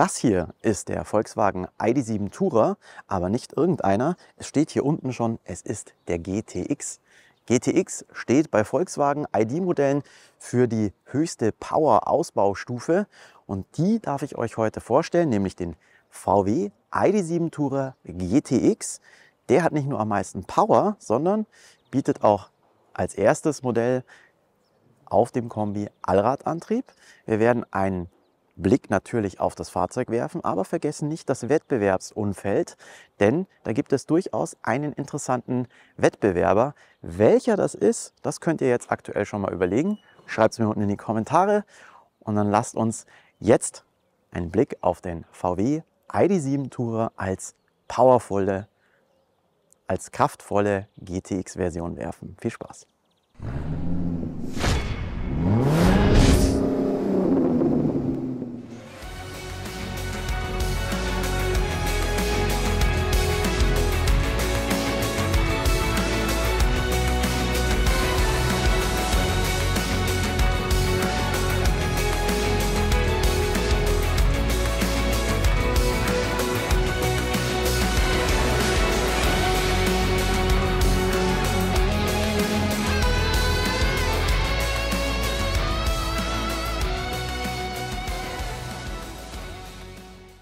Das hier ist der Volkswagen ID.7 Tourer, aber nicht irgendeiner. Es steht hier unten schon, es ist der GTX. GTX steht bei Volkswagen ID-Modellen für die höchste Power-Ausbaustufe und die darf ich euch heute vorstellen, nämlich den VW ID.7 Tourer GTX. Der hat nicht nur am meisten Power, sondern bietet auch als erstes Modell auf dem Kombi Allradantrieb. Wir werden einen Blick natürlich auf das Fahrzeug werfen, aber vergessen nicht das Wettbewerbsumfeld, denn da gibt es durchaus einen interessanten Wettbewerber. Welcher das ist, das könnt ihr jetzt aktuell schon mal überlegen. Schreibt es mir unten in die Kommentare und dann lasst uns jetzt einen Blick auf den VW ID.7 Tourer als powervolle, als kraftvolle GTX-Version werfen. Viel Spaß!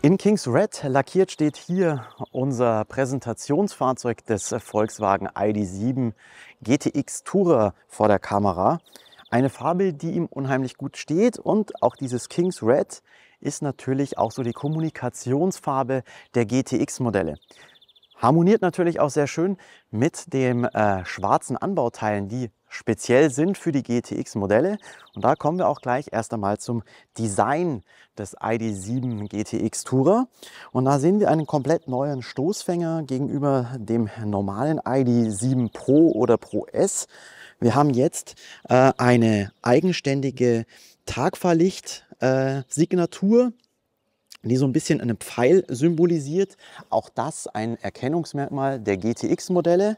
In Kings Red lackiert steht hier unser Präsentationsfahrzeug des Volkswagen ID.7 GTX Tourer vor der Kamera. Eine Farbe, die ihm unheimlich gut steht und auch dieses Kings Red ist natürlich auch so die Kommunikationsfarbe der GTX-Modelle. Harmoniert natürlich auch sehr schön mit den äh, schwarzen Anbauteilen, die speziell sind für die GTX-Modelle. Und da kommen wir auch gleich erst einmal zum Design des ID.7 GTX Tourer. Und da sehen wir einen komplett neuen Stoßfänger gegenüber dem normalen ID.7 Pro oder Pro S. Wir haben jetzt äh, eine eigenständige Tagfahrlicht-Signatur äh, die so ein bisschen einen Pfeil symbolisiert. Auch das ein Erkennungsmerkmal der GTX-Modelle.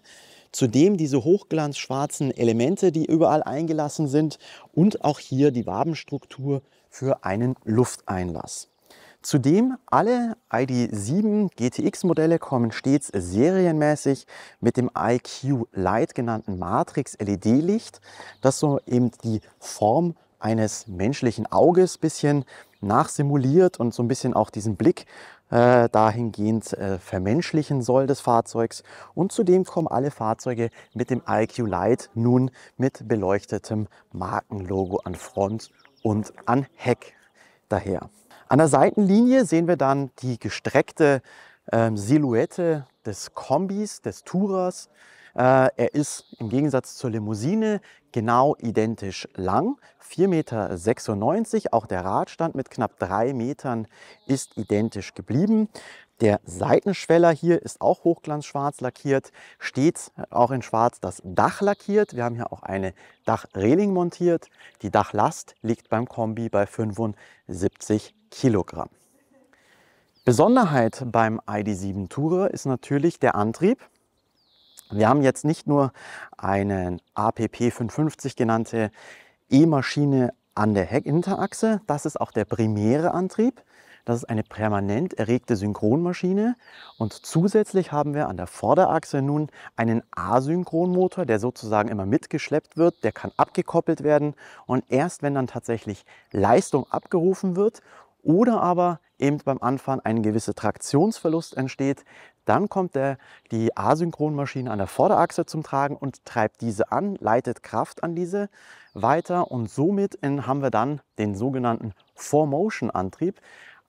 Zudem diese hochglanzschwarzen Elemente, die überall eingelassen sind und auch hier die Wabenstruktur für einen Lufteinlass. Zudem alle ID.7 GTX-Modelle kommen stets serienmäßig mit dem IQ Light genannten Matrix LED-Licht, das so eben die Form eines menschlichen Auges bisschen nachsimuliert und so ein bisschen auch diesen Blick äh, dahingehend äh, vermenschlichen soll des Fahrzeugs. Und zudem kommen alle Fahrzeuge mit dem IQ Light nun mit beleuchtetem Markenlogo an Front und an Heck daher. An der Seitenlinie sehen wir dann die gestreckte äh, Silhouette des Kombis, des Tourers. Äh, er ist im Gegensatz zur Limousine genau identisch lang, 4,96 Meter. Auch der Radstand mit knapp 3 Metern ist identisch geblieben. Der Seitenschweller hier ist auch hochglanzschwarz lackiert, stets auch in schwarz das Dach lackiert. Wir haben hier auch eine Dachreling montiert. Die Dachlast liegt beim Kombi bei 75 Kilogramm. Besonderheit beim ID.7 Tourer ist natürlich der Antrieb. Wir haben jetzt nicht nur einen APP 550 genannte E-Maschine an der Heckhinterachse, das ist auch der primäre Antrieb. Das ist eine permanent erregte Synchronmaschine und zusätzlich haben wir an der Vorderachse nun einen Asynchronmotor, der sozusagen immer mitgeschleppt wird. Der kann abgekoppelt werden und erst wenn dann tatsächlich Leistung abgerufen wird oder aber eben beim Anfahren ein gewisser Traktionsverlust entsteht, dann kommt der, die Asynchronmaschine an der Vorderachse zum Tragen und treibt diese an, leitet Kraft an diese weiter und somit haben wir dann den sogenannten Four-Motion-Antrieb,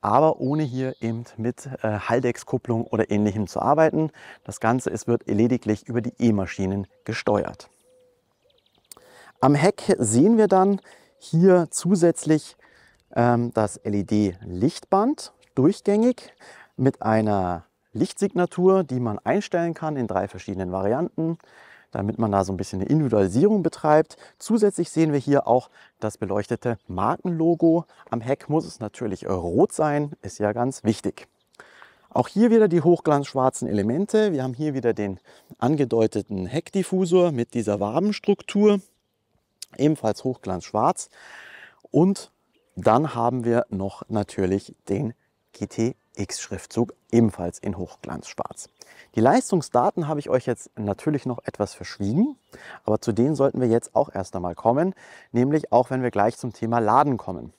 aber ohne hier eben mit äh, Haldex-Kupplung oder ähnlichem zu arbeiten. Das Ganze ist, wird lediglich über die E-Maschinen gesteuert. Am Heck sehen wir dann hier zusätzlich das LED-Lichtband durchgängig mit einer Lichtsignatur, die man einstellen kann in drei verschiedenen Varianten, damit man da so ein bisschen eine Individualisierung betreibt. Zusätzlich sehen wir hier auch das beleuchtete Markenlogo. Am Heck muss es natürlich rot sein, ist ja ganz wichtig. Auch hier wieder die hochglanzschwarzen Elemente. Wir haben hier wieder den angedeuteten Heckdiffusor mit dieser Wabenstruktur, ebenfalls hochglanzschwarz. Und dann haben wir noch natürlich den GTX-Schriftzug, ebenfalls in Hochglanzschwarz. Die Leistungsdaten habe ich euch jetzt natürlich noch etwas verschwiegen, aber zu denen sollten wir jetzt auch erst einmal kommen, nämlich auch wenn wir gleich zum Thema Laden kommen.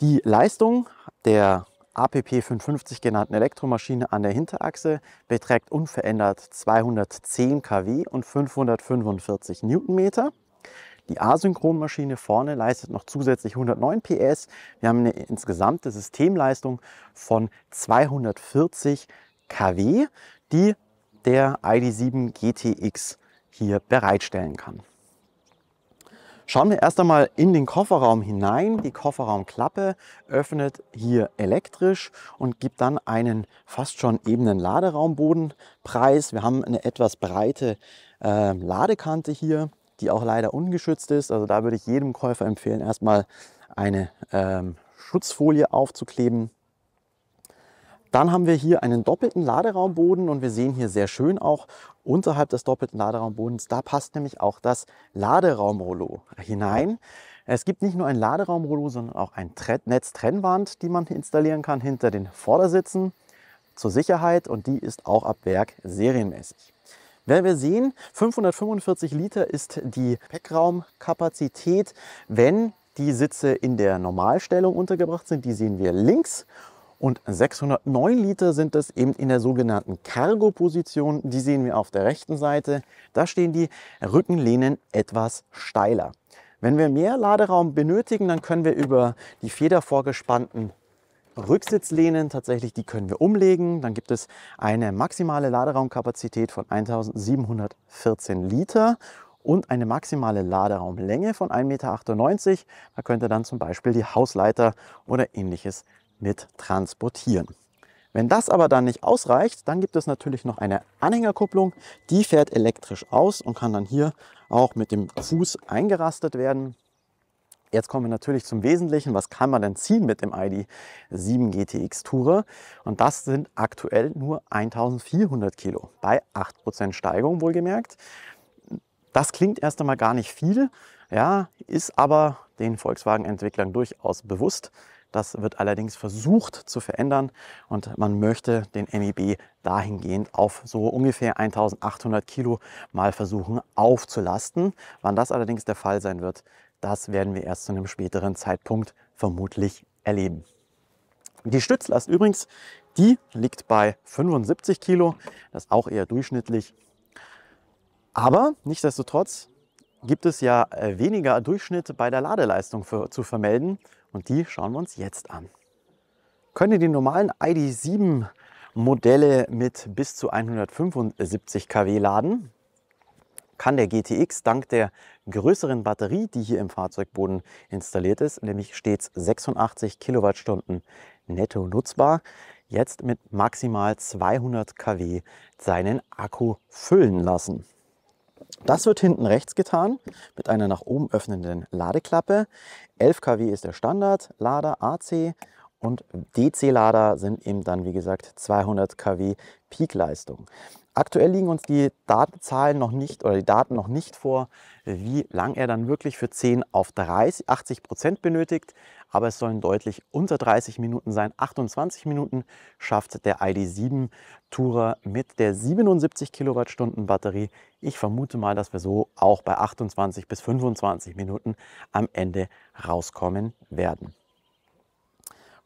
Die Leistung der APP 550 genannten Elektromaschine an der Hinterachse beträgt unverändert 210 kW und 545 Newtonmeter. Die Asynchronmaschine vorne leistet noch zusätzlich 109 PS. Wir haben eine insgesamte Systemleistung von 240 kW, die der ID7 GTX hier bereitstellen kann. Schauen wir erst einmal in den Kofferraum hinein. Die Kofferraumklappe öffnet hier elektrisch und gibt dann einen fast schon ebenen Laderaumbodenpreis. Wir haben eine etwas breite äh, Ladekante hier, die auch leider ungeschützt ist. Also da würde ich jedem Käufer empfehlen, erstmal eine ähm, Schutzfolie aufzukleben. Dann haben wir hier einen doppelten Laderaumboden und wir sehen hier sehr schön auch unterhalb des doppelten Laderaumbodens, da passt nämlich auch das Laderaumrollo hinein. Es gibt nicht nur ein Laderaumrollo, sondern auch ein Netztrennwand, die man installieren kann hinter den Vordersitzen zur Sicherheit und die ist auch ab Werk serienmäßig. Wenn wir sehen, 545 Liter ist die Packraumkapazität, wenn die Sitze in der Normalstellung untergebracht sind. Die sehen wir links und 609 Liter sind es eben in der sogenannten Cargo-Position. Die sehen wir auf der rechten Seite. Da stehen die Rückenlehnen etwas steiler. Wenn wir mehr Laderaum benötigen, dann können wir über die federvorgespannten Rücksitzlehnen tatsächlich, die können wir umlegen. Dann gibt es eine maximale Laderaumkapazität von 1714 Liter und eine maximale Laderaumlänge von 1,98 Meter. Da könnt ihr dann zum Beispiel die Hausleiter oder ähnliches mit transportieren. Wenn das aber dann nicht ausreicht, dann gibt es natürlich noch eine Anhängerkupplung. Die fährt elektrisch aus und kann dann hier auch mit dem Fuß eingerastet werden. Jetzt kommen wir natürlich zum Wesentlichen. Was kann man denn ziehen mit dem ID7 GTX Tourer? Und das sind aktuell nur 1400 Kilo bei 8% Steigung wohlgemerkt. Das klingt erst einmal gar nicht viel, ja, ist aber den Volkswagen-Entwicklern durchaus bewusst. Das wird allerdings versucht zu verändern und man möchte den MIB dahingehend auf so ungefähr 1800 Kilo mal versuchen aufzulasten. Wann das allerdings der Fall sein wird, das werden wir erst zu einem späteren Zeitpunkt vermutlich erleben. Die Stützlast übrigens, die liegt bei 75 Kilo, das ist auch eher durchschnittlich. Aber nichtsdestotrotz gibt es ja äh, weniger Durchschnitt bei der Ladeleistung für, zu vermelden und die schauen wir uns jetzt an. Können die normalen ID7 Modelle mit bis zu 175 kW laden, kann der GTX dank der größeren Batterie, die hier im Fahrzeugboden installiert ist, nämlich stets 86 Kilowattstunden netto nutzbar, jetzt mit maximal 200 kW seinen Akku füllen lassen. Das wird hinten rechts getan mit einer nach oben öffnenden Ladeklappe. 11 kW ist der Standard-Lader AC und DC-Lader sind eben dann, wie gesagt, 200 kW Peakleistung. Aktuell liegen uns die Datenzahlen noch nicht oder die Daten noch nicht vor, wie lang er dann wirklich für 10 auf 30, 80 Prozent benötigt. Aber es sollen deutlich unter 30 Minuten sein. 28 Minuten schafft der ID7 Tourer mit der 77 Kilowattstunden Batterie. Ich vermute mal, dass wir so auch bei 28 bis 25 Minuten am Ende rauskommen werden.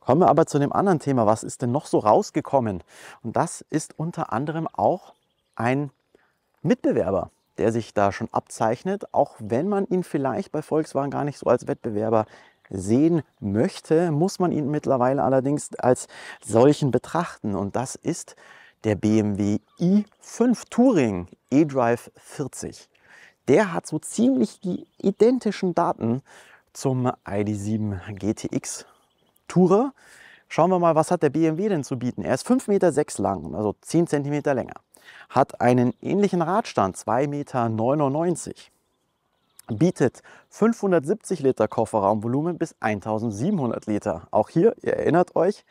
Kommen wir aber zu dem anderen Thema. Was ist denn noch so rausgekommen? Und das ist unter anderem auch ein Mitbewerber, der sich da schon abzeichnet, auch wenn man ihn vielleicht bei Volkswagen gar nicht so als Wettbewerber sehen möchte, muss man ihn mittlerweile allerdings als solchen betrachten. Und das ist der BMW i5 Touring eDrive 40. Der hat so ziemlich die identischen Daten zum ID7 GTX Tourer. Schauen wir mal, was hat der BMW denn zu bieten? Er ist 5,6 Meter lang, also 10 cm länger hat einen ähnlichen Radstand, 2,99 Meter, bietet 570 Liter Kofferraumvolumen bis 1700 Liter. Auch hier, ihr erinnert euch,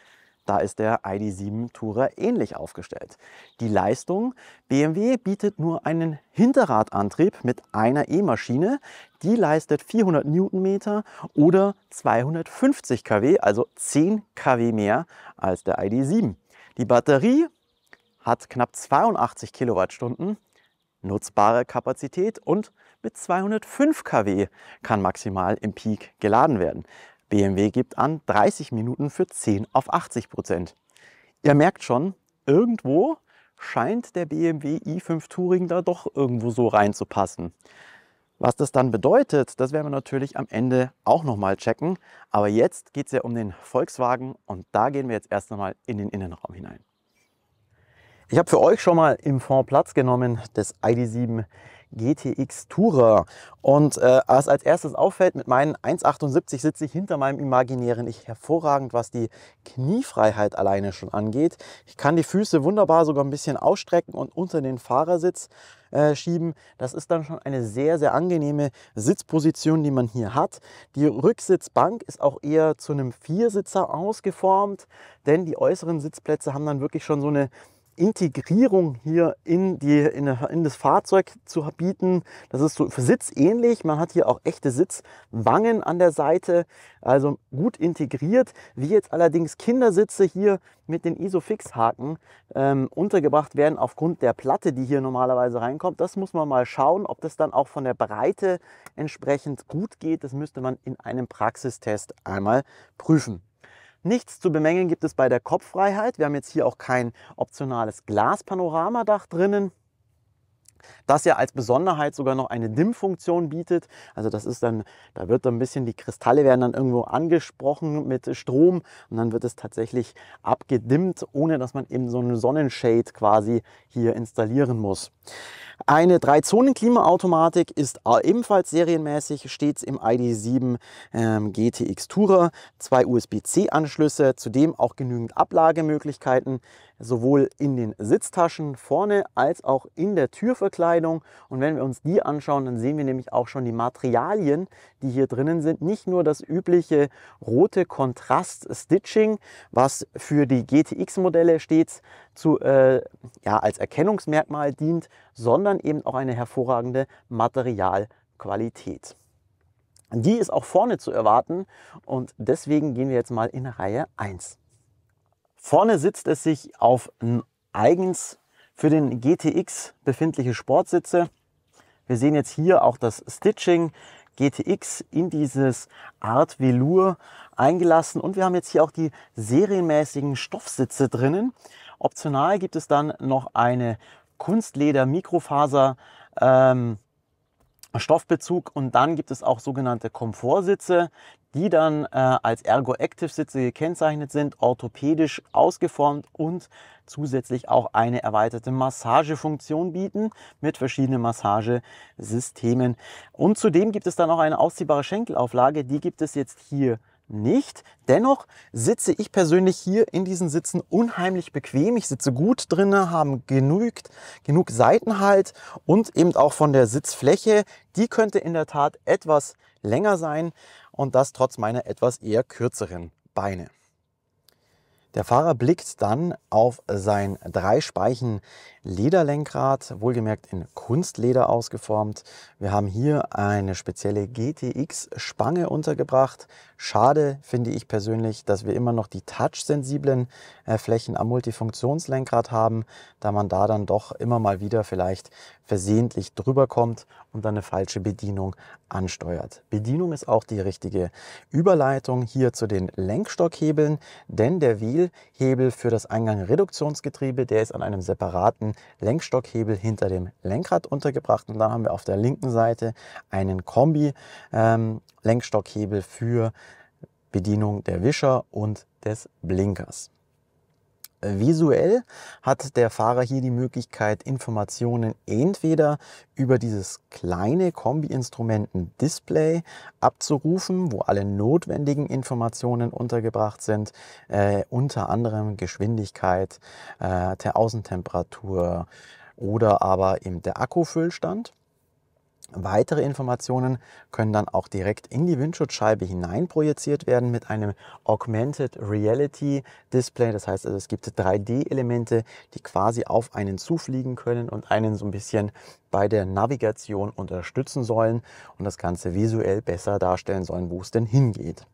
da ist der ID7 Tourer ähnlich aufgestellt. Die Leistung, BMW bietet nur einen Hinterradantrieb mit einer E-Maschine, die leistet 400 Newtonmeter oder 250 kW, also 10 kW mehr als der ID7. Die Batterie hat knapp 82 Kilowattstunden nutzbare Kapazität und mit 205 kW kann maximal im Peak geladen werden. BMW gibt an 30 Minuten für 10 auf 80 Prozent. Ihr merkt schon, irgendwo scheint der BMW i5 Touring da doch irgendwo so reinzupassen. Was das dann bedeutet, das werden wir natürlich am Ende auch nochmal checken. Aber jetzt geht es ja um den Volkswagen und da gehen wir jetzt erst einmal in den Innenraum hinein. Ich habe für euch schon mal im Fond Platz genommen des ID7 GTX Tourer. Und äh, was als erstes auffällt, mit meinen 1,78 sitze ich hinter meinem imaginären Ich hervorragend, was die Kniefreiheit alleine schon angeht. Ich kann die Füße wunderbar sogar ein bisschen ausstrecken und unter den Fahrersitz äh, schieben. Das ist dann schon eine sehr, sehr angenehme Sitzposition, die man hier hat. Die Rücksitzbank ist auch eher zu einem Viersitzer ausgeformt, denn die äußeren Sitzplätze haben dann wirklich schon so eine Integrierung hier in, die, in, in, das Fahrzeug zu bieten. Das ist so sitzähnlich. Man hat hier auch echte Sitzwangen an der Seite, also gut integriert. Wie jetzt allerdings Kindersitze hier mit den Isofix-Haken ähm, untergebracht werden aufgrund der Platte, die hier normalerweise reinkommt. Das muss man mal schauen, ob das dann auch von der Breite entsprechend gut geht. Das müsste man in einem Praxistest einmal prüfen. Nichts zu bemängeln gibt es bei der Kopffreiheit. Wir haben jetzt hier auch kein optionales Glaspanoramadach drinnen das ja als Besonderheit sogar noch eine Dimmfunktion bietet. Also das ist dann, da wird dann ein bisschen, die Kristalle werden dann irgendwo angesprochen mit Strom und dann wird es tatsächlich abgedimmt, ohne dass man eben so einen Sonnenshade quasi hier installieren muss. Eine 3-Zonen-Klimaautomatik ist ebenfalls serienmäßig, stets im ID7 ähm, GTX Tourer. Zwei USB-C-Anschlüsse, zudem auch genügend Ablagemöglichkeiten, sowohl in den Sitztaschen vorne als auch in der Türverkleidung. Und wenn wir uns die anschauen, dann sehen wir nämlich auch schon die Materialien, die hier drinnen sind. Nicht nur das übliche rote Kontrast-Stitching, was für die GTX-Modelle stets zu, äh, ja, als Erkennungsmerkmal dient, sondern eben auch eine hervorragende Materialqualität. Die ist auch vorne zu erwarten und deswegen gehen wir jetzt mal in Reihe 1. Vorne sitzt es sich auf eigens für den GTX befindliche Sportsitze. Wir sehen jetzt hier auch das Stitching GTX in dieses Art Velour eingelassen und wir haben jetzt hier auch die serienmäßigen Stoffsitze drinnen. Optional gibt es dann noch eine Kunstleder Mikrofaser ähm, Stoffbezug und dann gibt es auch sogenannte Komfortsitze, die dann äh, als Ergo Active Sitze gekennzeichnet sind, orthopädisch ausgeformt und zusätzlich auch eine erweiterte Massagefunktion bieten mit verschiedenen Massagesystemen. Und zudem gibt es dann auch eine ausziehbare Schenkelauflage, die gibt es jetzt hier nicht. Dennoch sitze ich persönlich hier in diesen Sitzen unheimlich bequem. Ich sitze gut drinne, haben genügt, genug Seitenhalt und eben auch von der Sitzfläche. Die könnte in der Tat etwas länger sein und das trotz meiner etwas eher kürzeren Beine. Der Fahrer blickt dann auf sein Dreispeichen Lederlenkrad, wohlgemerkt in Kunstleder ausgeformt. Wir haben hier eine spezielle GTX-Spange untergebracht. Schade finde ich persönlich, dass wir immer noch die touchsensiblen äh, Flächen am Multifunktionslenkrad haben, da man da dann doch immer mal wieder vielleicht versehentlich drüber kommt und dann eine falsche Bedienung ansteuert. Bedienung ist auch die richtige Überleitung hier zu den Lenkstockhebeln, denn der Wheelhebel für das Eingang-Reduktionsgetriebe, der ist an einem separaten Lenkstockhebel hinter dem Lenkrad untergebracht. Und dann haben wir auf der linken Seite einen Kombi-Lenkstockhebel ähm, für Bedienung der Wischer und des Blinkers. Visuell hat der Fahrer hier die Möglichkeit, Informationen entweder über dieses kleine Kombi-Instrumenten-Display abzurufen, wo alle notwendigen Informationen untergebracht sind, äh, unter anderem Geschwindigkeit, äh, der Außentemperatur oder aber eben der Akkufüllstand. Weitere Informationen können dann auch direkt in die Windschutzscheibe hinein projiziert werden mit einem Augmented Reality Display. Das heißt also, es gibt 3D-Elemente, die quasi auf einen zufliegen können und einen so ein bisschen bei der Navigation unterstützen sollen und das Ganze visuell besser darstellen sollen, wo es denn hingeht.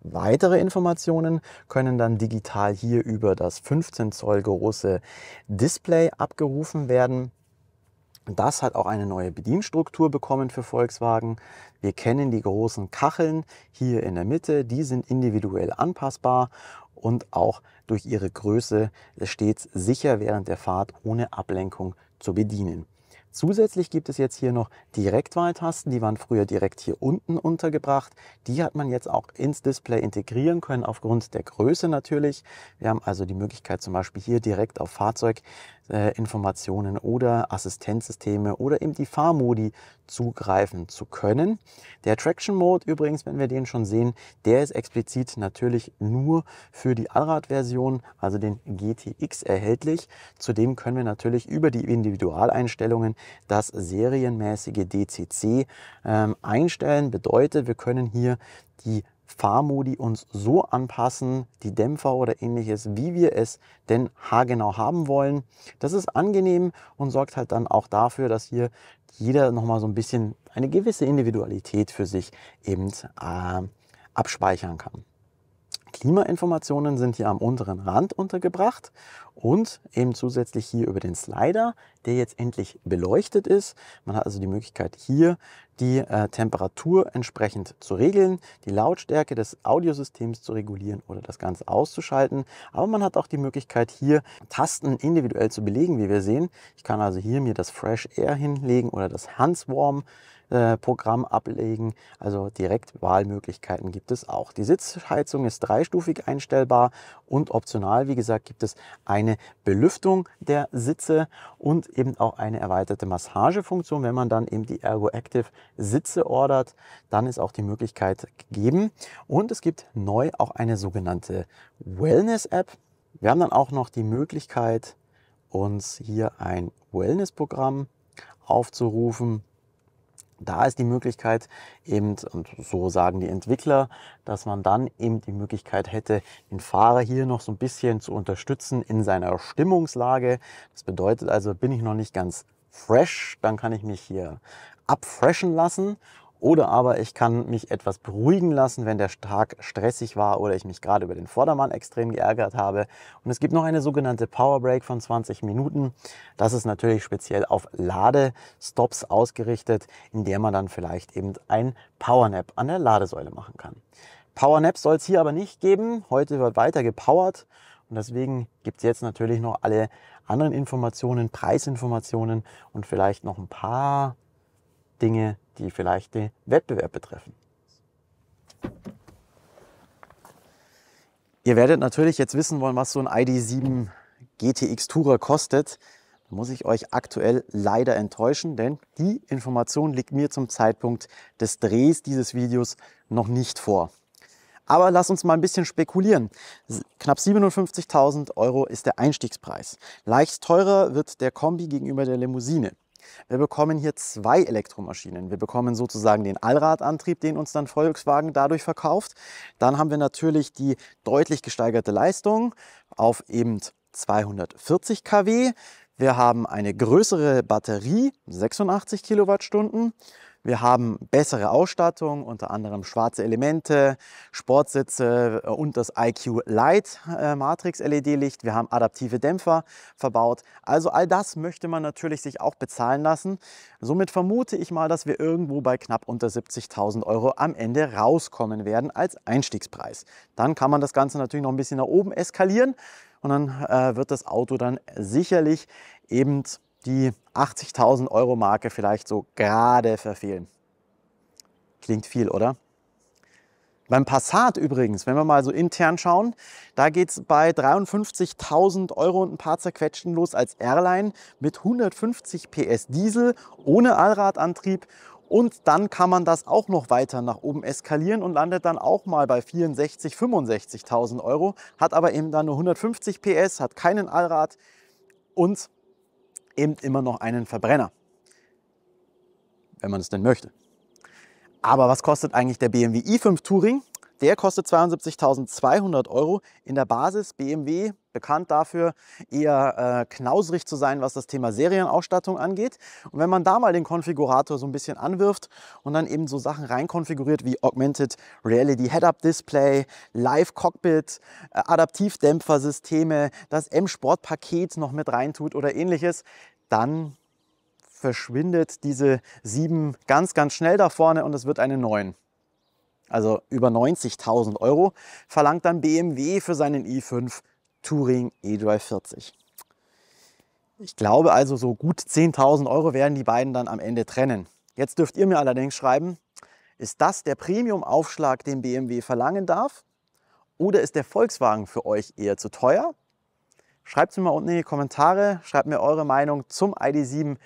Weitere Informationen können dann digital hier über das 15 Zoll große Display abgerufen werden. Das hat auch eine neue Bedienstruktur bekommen für Volkswagen. Wir kennen die großen Kacheln hier in der Mitte, die sind individuell anpassbar und auch durch ihre Größe stets sicher während der Fahrt ohne Ablenkung zu bedienen. Zusätzlich gibt es jetzt hier noch Direktwahltasten, die waren früher direkt hier unten untergebracht. Die hat man jetzt auch ins Display integrieren können, aufgrund der Größe natürlich. Wir haben also die Möglichkeit zum Beispiel hier direkt auf Fahrzeuginformationen oder Assistenzsysteme oder eben die Fahrmodi zugreifen zu können. Der Traction Mode übrigens, wenn wir den schon sehen, der ist explizit natürlich nur für die Allradversion, also den GTX erhältlich. Zudem können wir natürlich über die Individualeinstellungen das serienmäßige DCC ähm, einstellen. Bedeutet, wir können hier die Fahrmodi uns so anpassen, die Dämpfer oder ähnliches, wie wir es denn haargenau haben wollen. Das ist angenehm und sorgt halt dann auch dafür, dass hier jeder nochmal so ein bisschen eine gewisse Individualität für sich eben äh, abspeichern kann. Klimainformationen sind hier am unteren Rand untergebracht und eben zusätzlich hier über den Slider, der jetzt endlich beleuchtet ist. Man hat also die Möglichkeit hier die äh, Temperatur entsprechend zu regeln, die Lautstärke des Audiosystems zu regulieren oder das Ganze auszuschalten. Aber man hat auch die Möglichkeit hier Tasten individuell zu belegen, wie wir sehen. Ich kann also hier mir das Fresh Air hinlegen oder das Hands Warm Programm ablegen. Also Direktwahlmöglichkeiten gibt es auch. Die Sitzheizung ist dreistufig einstellbar und optional, wie gesagt, gibt es eine Belüftung der Sitze und eben auch eine erweiterte Massagefunktion. Wenn man dann eben die Ergo Active Sitze ordert, dann ist auch die Möglichkeit gegeben. Und es gibt neu auch eine sogenannte Wellness-App. Wir haben dann auch noch die Möglichkeit, uns hier ein Wellness-Programm aufzurufen. Da ist die Möglichkeit eben, und so sagen die Entwickler, dass man dann eben die Möglichkeit hätte, den Fahrer hier noch so ein bisschen zu unterstützen in seiner Stimmungslage. Das bedeutet also, bin ich noch nicht ganz fresh, dann kann ich mich hier abfreshen lassen oder aber ich kann mich etwas beruhigen lassen, wenn der Tag stressig war oder ich mich gerade über den Vordermann extrem geärgert habe. Und es gibt noch eine sogenannte Power Break von 20 Minuten. Das ist natürlich speziell auf Ladestops ausgerichtet, in der man dann vielleicht eben ein Power Nap an der Ladesäule machen kann. Power Nap soll es hier aber nicht geben. Heute wird weiter gepowert und deswegen gibt es jetzt natürlich noch alle anderen Informationen, Preisinformationen und vielleicht noch ein paar Dinge, die vielleicht den Wettbewerb betreffen. Ihr werdet natürlich jetzt wissen wollen, was so ein ID7 GTX Tourer kostet. Da muss ich euch aktuell leider enttäuschen, denn die Information liegt mir zum Zeitpunkt des Drehs dieses Videos noch nicht vor. Aber lass uns mal ein bisschen spekulieren. Knapp 57.000 Euro ist der Einstiegspreis. Leicht teurer wird der Kombi gegenüber der Limousine. Wir bekommen hier zwei Elektromaschinen. Wir bekommen sozusagen den Allradantrieb, den uns dann Volkswagen dadurch verkauft. Dann haben wir natürlich die deutlich gesteigerte Leistung auf eben 240 kW. Wir haben eine größere Batterie, 86 Kilowattstunden. Wir haben bessere Ausstattung, unter anderem schwarze Elemente, Sportsitze äh, und das IQ Light äh, Matrix LED-Licht. Wir haben adaptive Dämpfer verbaut. Also all das möchte man natürlich sich auch bezahlen lassen. Somit vermute ich mal, dass wir irgendwo bei knapp unter 70.000 Euro am Ende rauskommen werden als Einstiegspreis. Dann kann man das Ganze natürlich noch ein bisschen nach oben eskalieren und dann äh, wird das Auto dann sicherlich eben die 80.000 Euro Marke vielleicht so gerade verfehlen. Klingt viel, oder? Beim Passat übrigens, wenn wir mal so intern schauen, da geht es bei 53.000 Euro und ein paar zerquetschten los als Airline mit 150 PS Diesel ohne Allradantrieb. Und dann kann man das auch noch weiter nach oben eskalieren und landet dann auch mal bei 64.000, 65.000 Euro, hat aber eben dann nur 150 PS, hat keinen Allrad und eben immer noch einen Verbrenner. wenn man es denn möchte. Aber was kostet eigentlich der BMW i5 Touring? Der kostet 72.200 Euro. In der Basis BMW bekannt dafür, eher äh, knauserig zu sein, was das Thema Serienausstattung angeht. Und wenn man da mal den Konfigurator so ein bisschen anwirft und dann eben so Sachen reinkonfiguriert wie Augmented Reality Head-Up Display, Live Cockpit, äh, Adaptivdämpfersysteme, das M-Sport-Paket noch mit reintut oder ähnliches, dann verschwindet diese 7 ganz, ganz schnell da vorne und es wird eine 9 also über 90.000 Euro, verlangt dann BMW für seinen i5 Touring eDrive 40. Ich glaube also, so gut 10.000 Euro werden die beiden dann am Ende trennen. Jetzt dürft ihr mir allerdings schreiben, ist das der Premium-Aufschlag, den BMW verlangen darf? Oder ist der Volkswagen für euch eher zu teuer? Schreibt es mir mal unten in die Kommentare, schreibt mir eure Meinung zum ID7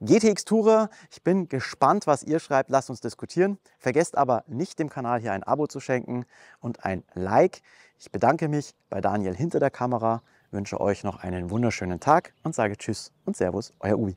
GTX Tourer. Ich bin gespannt, was ihr schreibt. Lasst uns diskutieren. Vergesst aber nicht, dem Kanal hier ein Abo zu schenken und ein Like. Ich bedanke mich bei Daniel hinter der Kamera, wünsche euch noch einen wunderschönen Tag und sage Tschüss und Servus, euer Ubi.